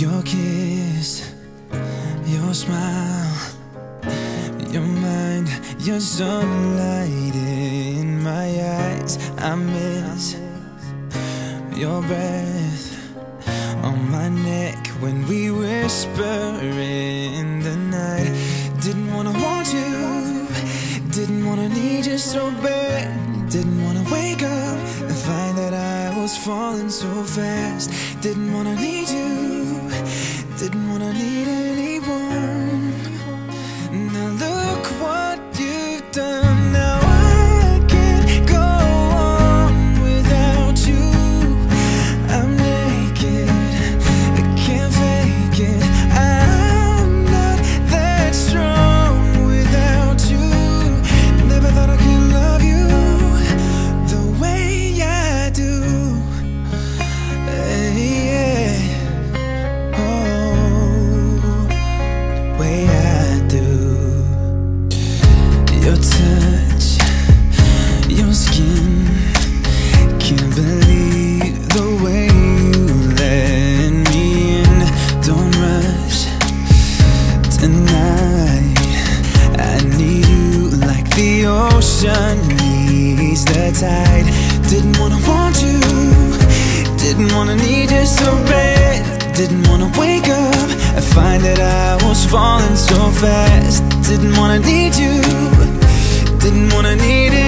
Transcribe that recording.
Your kiss, your smile, your mind, your sunlight in my eyes. I miss your breath on my neck when we whisper in the night. Didn't wanna want you, didn't wanna need you so bad. Didn't wanna wake up and find that I was falling so fast. Didn't wanna need you didn't wanna need ocean needs the tide. Didn't wanna want you. Didn't wanna need you so bad Didn't wanna wake up and find that I was falling so fast. Didn't wanna need you. Didn't wanna need it